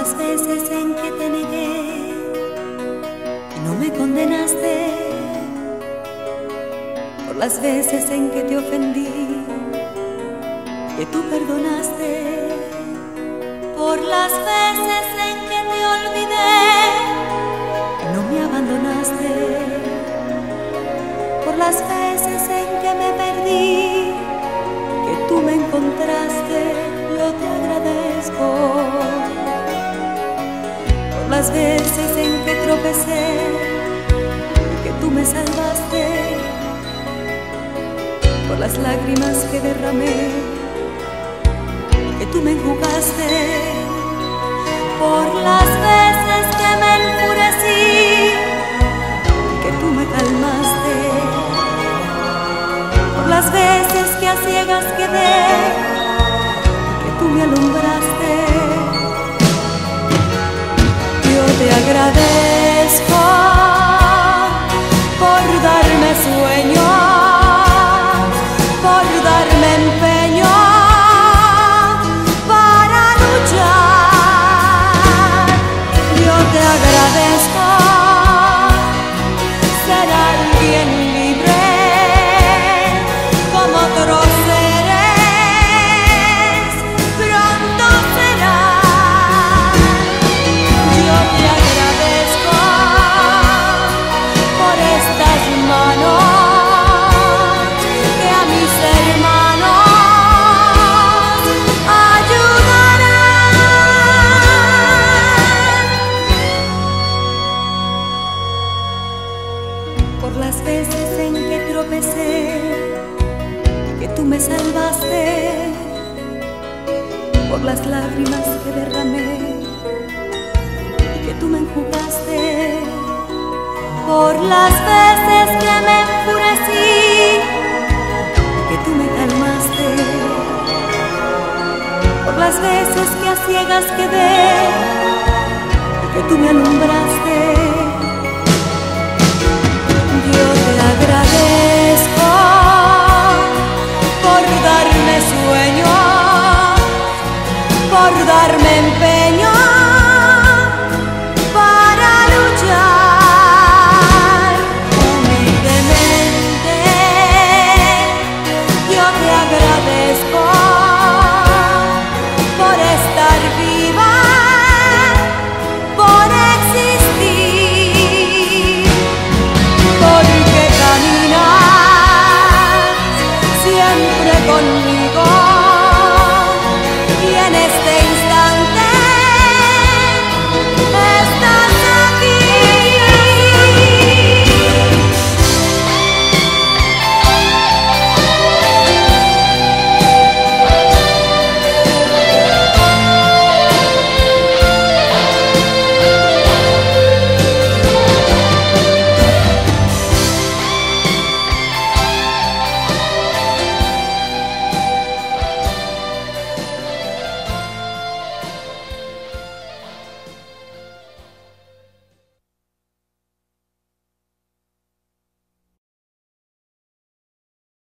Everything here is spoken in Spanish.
las veces en que te negué. Y no me condenaste, por las veces en que te ofendí que tú perdonaste, por las veces en que te olvidé. Y no me abandonaste, por las veces en que me perdí, que tú me encontraste, yo te agradezco las veces en que tropecé que tú me salvaste, por las lágrimas que derramé que tú me enjugaste, por las veces que me enfurecí que tú me calmaste, por las veces que a ciegas quedé que tú me alumbraste te Por las veces en que tropecé, que tú me salvaste, por las lágrimas que derramé que tú me enjugaste. Por las veces que me enfurecí que tú me calmaste. Por las veces que a ciegas quedé que tú me alumbraste siempre conmigo. Y en este